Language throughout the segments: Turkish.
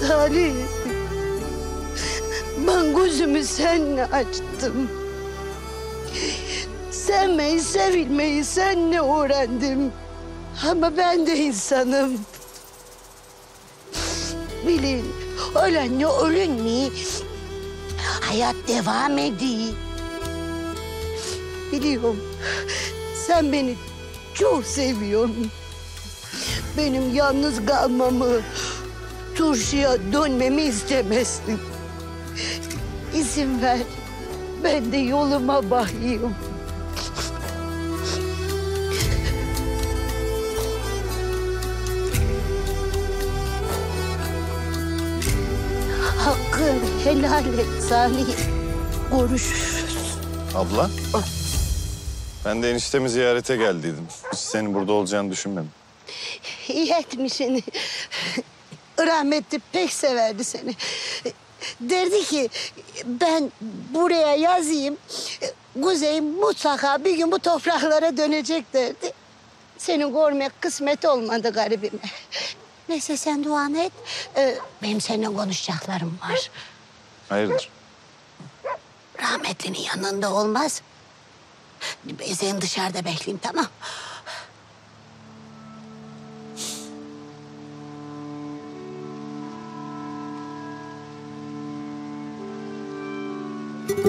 Salih. Ben gözümü seninle açtım. Sevmeyi, sevilmeyi seninle öğrendim. Ama ben de insanım. Bilin, ölenle ölünmeyi, hayat devam ediyor. Biliyorum, sen beni çok seviyorsun. Benim yalnız kalmamı, turşuya dönmemi istemezsin. İzin ver, ben de yoluma bakayım. Hakkın helal et Salih. Görüşürüz. Abla. Ben de eniştemi ziyarete geldiydim. Hiç senin burada olacağını düşünmedim. İyi etmişsin. Rahmetli pek severdi seni. Derdi ki ben buraya yazayım. Kuzey mutlaka bir gün bu topraklara dönecek derdi. Seni görmek kısmet olmadı garibime. Neyse sen duanı et. Ee, benim seninle konuşacaklarım var. Hayırdır? Rahmetlinin yanında olmaz. Seni dışarıda bekleyeyim tamam. Abla.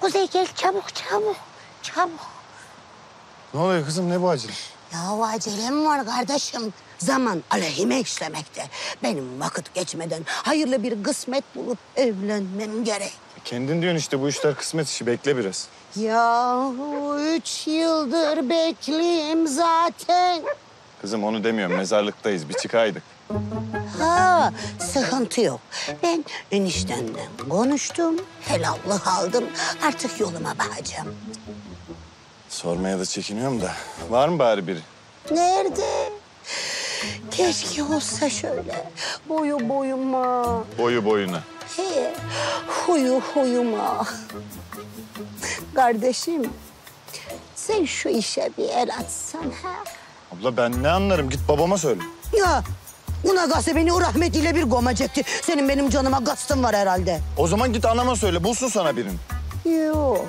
Kuzey gel çabuk çabuk. Çabuk. Ne oluyor kızım ne bu acele? Ya acelem var kardeşim. Zaman aleyhime işlemekte. Benim vakit geçmeden hayırlı bir kısmet bulup evlenmem gerek. Kendin diyorsun işte bu işler kısmet işi bekle biraz. Ya üç yıldır bekleyeyim zaten. Kızım onu demiyorum mezarlıktayız bir çıkaydık. Ha sıkıntı yok. Ben eniştemden konuştum. Helallık aldım. Artık yoluma bakacağım. Sormaya da çekiniyorum da. Var mı bari biri? Nerede? Keşke olsa şöyle. Boyu boyuma. Boyu boyuna. He, huyu huyuma. Kardeşim, sen şu işe bir el atsan ha. Abla ben ne anlarım git babama söyle. Ya, buna gazete beni o rahmetiyle bir gomacaktı. Senin benim canıma kastın var herhalde. O zaman git anama söyle bulsun sana birini. Yok,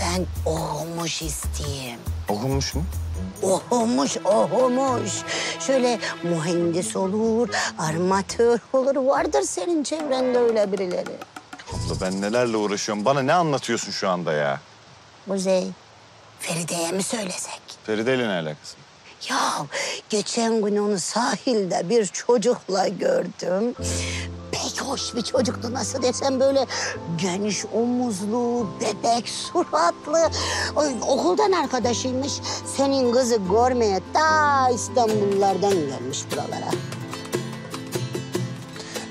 ben okumuş isteyeyim. Okunmuş mu? Okumuş, okumuş. Şöyle mühendis olur, armatör olur. Vardır senin çevrende öyle birileri. Abla ben nelerle uğraşıyorum. Bana ne anlatıyorsun şu anda ya? Kuzey, Feride'ye mi söylesek? Feride ile ne alakası? Ya geçen gün onu sahilde bir çocukla gördüm. Hoş bir çocuktu nasıl desem böyle geniş omuzlu, bebek suratlı. Ay, okuldan arkadaşıymış. Senin kızı görmeye ta İstanbullardan gelmiş buralara.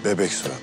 Bebek surat.